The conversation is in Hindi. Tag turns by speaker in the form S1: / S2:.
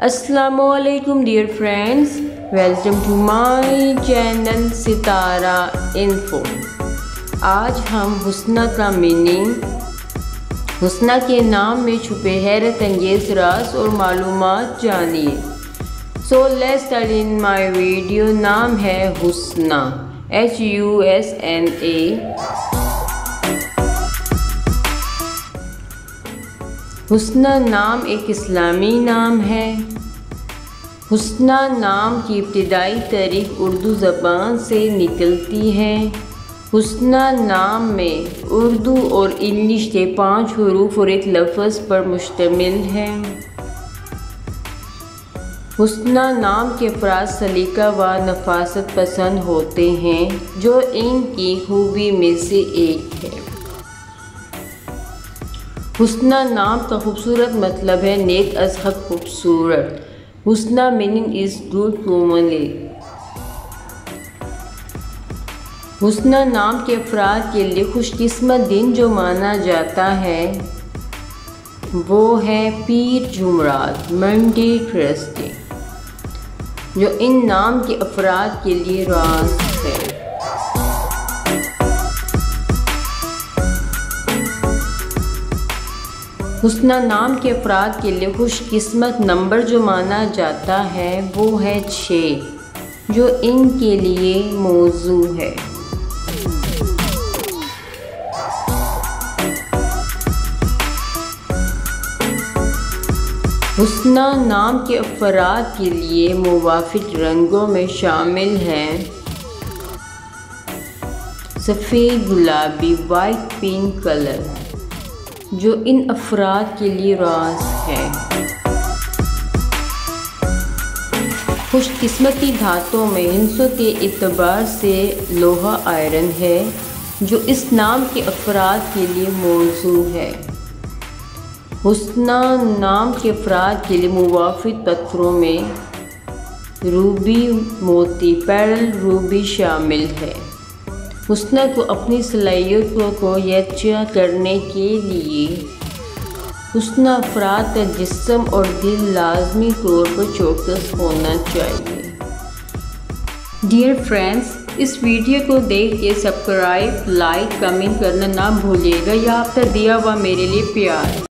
S1: अस्सलाम वालेकुम dear friends welcome to my channel Sitara info आज हम हुस्ना का मीनिंग हुस्ना के नाम में छुपे हैरत अंगेज रास और मालूम जानिए। So let's start in my video नाम है Husna H U S N A Husna नाम एक इस्लामी नाम है। हुस्ना नाम की इब्तदाई तारीख उर्दू ज़बान से निकलती है। हुस्ना नाम में उर्दू और इंग्लिश के पाँच हरूफ और एक लफ्ज़ पर मुश्तमिल है। हुस्ना नाम के अफराज सलीका व नफासत पसंद होते हैं, जो इनकी खूबी में से एक है। हुस्ना नाम का खूबसूरत मतलब है, नेक अज हक खूबसूरत। Husna meaning is good womanly Husna नाम के अफराद के लिए खुशकिस्मत दिन जो माना जाता है, वो है पीर जुमरात, मंडे ट्रसडे जो इन नाम के अफराद के लिए राज है। हुस्ना नाम के अफराद के लिए खुशकिस्मत नंबर जो माना जाता है, वो है छः, जो इनके लिए मौजू है। हुसना नाम के अफराद के लिए मुवाफिक रंगों में शामिल हैं। सफ़ेद गुलाबी वाइट पिंक कलर जो इन अफराद के लिए राज है। खुशकस्मती धातों में हिंसों के अतबार से लोहा आयरन है, जो इस नाम के अफराद के लिए मौजू है। हुस्ना नाम के अफराद के लिए मुवाफ़ पत्थरों में रूबी मोती पैरल रूबी शामिल है। हुस्ना को अपनी सलाहियतों को यकजा करने के लिए हुस्ना अफराद का जिसम और दिल लाजमी तौर पर चौकस होना चाहिए। डियर फ्रेंड्स इस वीडियो को देख के सब्सक्राइब लाइक कमेंट करना ना भूलिएगा। यह आपका दिया हुआ मेरे लिए प्यार।